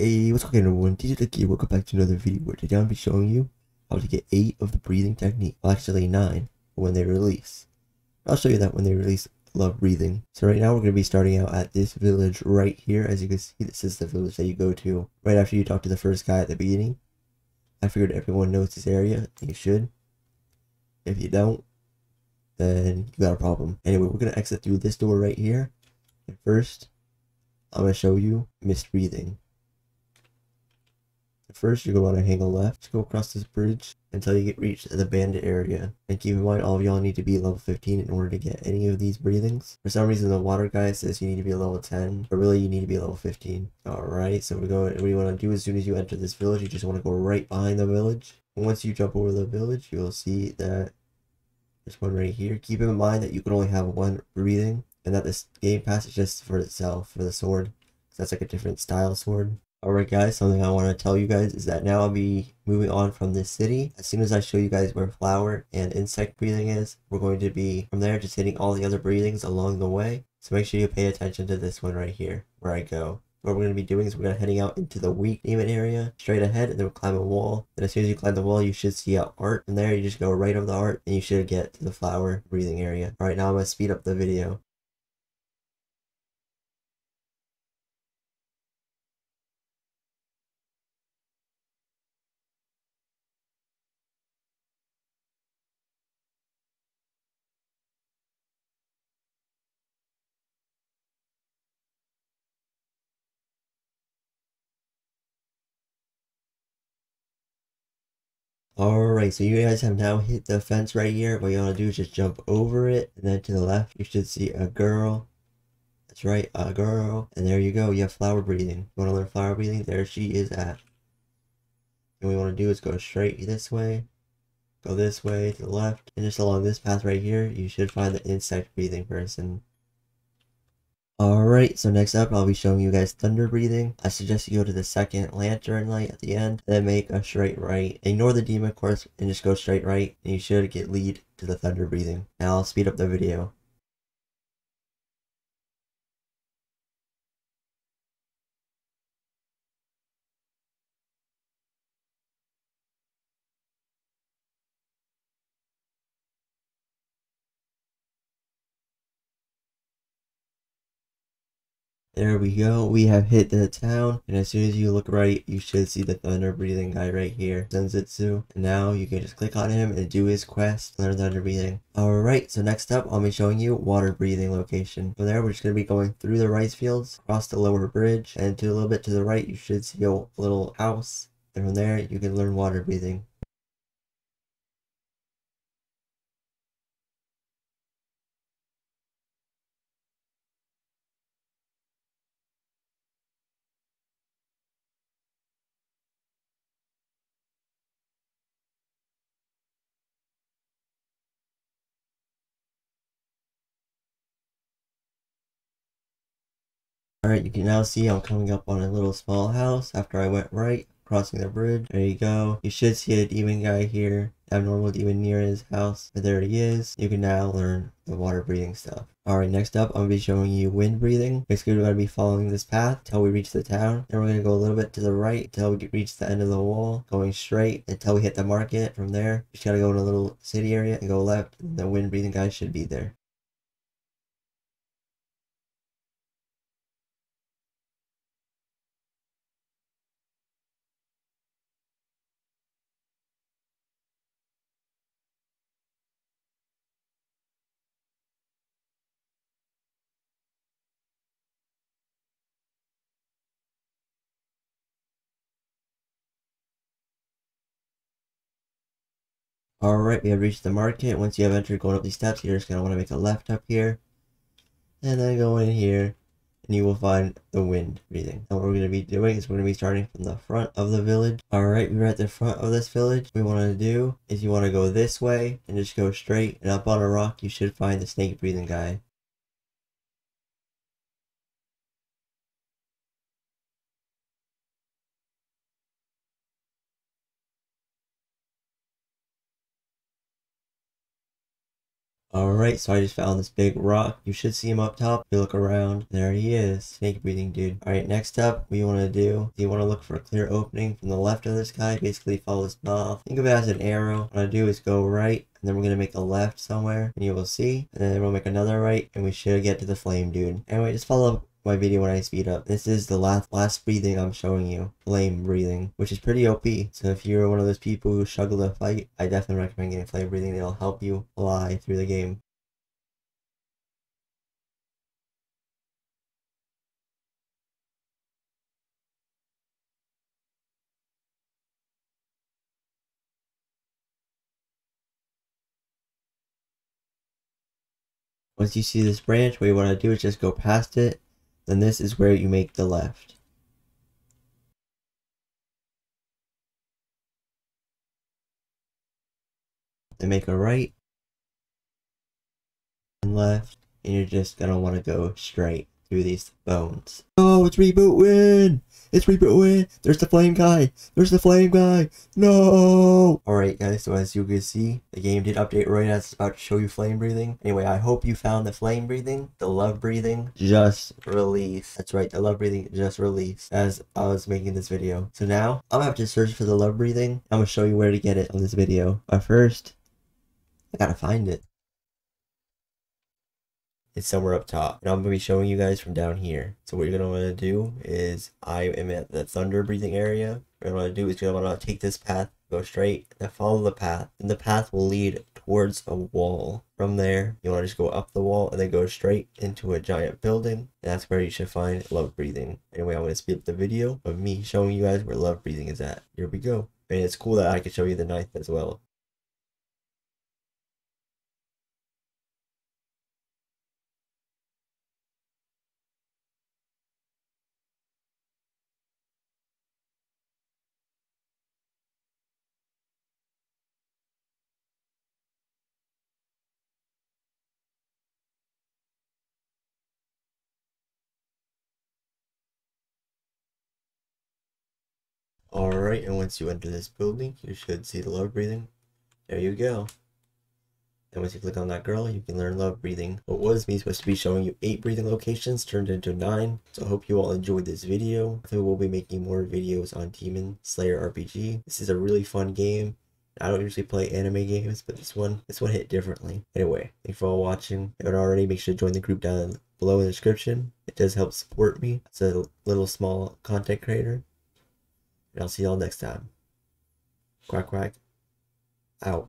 Hey, what's going on everyone? DJ Ducky, welcome back to another video where today I'll be showing you how to get 8 of the breathing technique. Well, actually 9 when they release. I'll show you that when they release love breathing. So right now we're going to be starting out at this village right here. As you can see, this is the village that you go to right after you talk to the first guy at the beginning. I figured everyone knows this area. You should. If you don't, then you got a problem. Anyway, we're going to exit through this door right here. And first, I'm going to show you mist breathing. First, you're going to hang a left, go across this bridge until you get reached the bandit area. And keep in mind, all of y'all need to be level 15 in order to get any of these breathings. For some reason, the water guy says you need to be level 10, but really you need to be level 15. Alright, so we're going, what you want to do as soon as you enter this village, you just want to go right behind the village. And once you jump over the village, you'll see that there's one right here. Keep in mind that you can only have one breathing and that this game pass is just for itself, for the sword. That's like a different style sword. Alright guys, something I want to tell you guys is that now I'll be moving on from this city. As soon as I show you guys where flower and insect breathing is, we're going to be from there just hitting all the other breathings along the way. So make sure you pay attention to this one right here, where I go. What we're going to be doing is we're going to heading out into the weak demon area, straight ahead, and then we'll climb a wall. And as soon as you climb the wall, you should see a art. From there, you just go right over the art, and you should get to the flower breathing area. Alright, now I'm going to speed up the video. Alright, so you guys have now hit the fence right here. What you want to do is just jump over it. And then to the left, you should see a girl. That's right, a girl. And there you go. You have flower breathing. You want to learn flower breathing? There she is at. And what you want to do is go straight this way. Go this way to the left. And just along this path right here, you should find the insect breathing person. Alright, so next up I'll be showing you guys thunder breathing. I suggest you go to the second lantern light at the end, then make a straight right. Ignore the demon course and just go straight right, and you should get lead to the thunder breathing. Now I'll speed up the video. There we go. We have hit the town. And as soon as you look right, you should see the thunder breathing guy right here. Zenitsu. And now you can just click on him and do his quest. Learn thunder breathing. Alright, so next up, I'll be showing you water breathing location. From there, we're just going to be going through the rice fields, across the lower bridge, and to a little bit to the right, you should see a little house. And from there, you can learn water breathing. Alright, you can now see I'm coming up on a little small house after I went right, crossing the bridge. There you go. You should see a demon guy here, abnormal demon near his house. But there he is. You can now learn the water breathing stuff. Alright, next up, I'm going to be showing you wind breathing. Basically, we're going to be following this path until we reach the town. Then we're going to go a little bit to the right until we reach the end of the wall, going straight until we hit the market. From there, you just got to go in a little city area and go left. The wind breathing guy should be there. Alright, we have reached the market. Once you have entered going up these steps, you're just going to want to make a left up here. And then go in here, and you will find the wind breathing. And what we're going to be doing is we're going to be starting from the front of the village. Alright, we're at the front of this village. What we want to do is you want to go this way, and just go straight. And up on a rock, you should find the snake breathing guy. Alright, so I just found this big rock. You should see him up top. You look around. There he is. Snake breathing dude. Alright, next up, what you want to do, you want to look for a clear opening from the left of this guy. Basically follow this path. Think of it as an arrow. What I do is go right, and then we're going to make a left somewhere, and you will see. And then we'll make another right, and we should get to the flame dude. Anyway, just follow my video when I speed up. This is the last last breathing I'm showing you. Flame breathing, which is pretty OP. So if you're one of those people who struggle to fight, I definitely recommend getting flame breathing. It'll help you fly through the game. Once you see this branch, what you want to do is just go past it. Then this is where you make the left. Then make a right and left, and you're just gonna want to go straight through these bones. Oh, it's reboot win! It's reboot win! There's the flame guy! There's the flame guy! No! Alright guys, so as you can see, the game did update right as it's about to show you flame breathing. Anyway, I hope you found the flame breathing, the love breathing, just released. That's right, the love breathing just released as I was making this video. So now, I'm gonna have to search for the love breathing. I'm gonna show you where to get it on this video. But first, I gotta find it. It's somewhere up top. And I'm going to be showing you guys from down here. So what you're going to want to do is I am at the thunder breathing area. What you're going to do is you're going to want to take this path, go straight, and follow the path. And the path will lead towards a wall. From there, you want to just go up the wall and then go straight into a giant building. And that's where you should find love breathing. Anyway, I'm going to speed up the video of me showing you guys where love breathing is at. Here we go. And it's cool that I can show you the knife as well. Alright, and once you enter this building, you should see the love breathing. There you go. And once you click on that girl, you can learn love breathing. What was me supposed to be showing you 8 breathing locations turned into 9. So I hope you all enjoyed this video. I we'll be making more videos on Demon Slayer RPG. This is a really fun game. I don't usually play anime games, but this one, this one hit differently. Anyway, thanks for all watching. If you haven't already, make sure to join the group down below in the description. It does help support me as a little small content creator. And I'll see y'all next time. Quack quack. Out.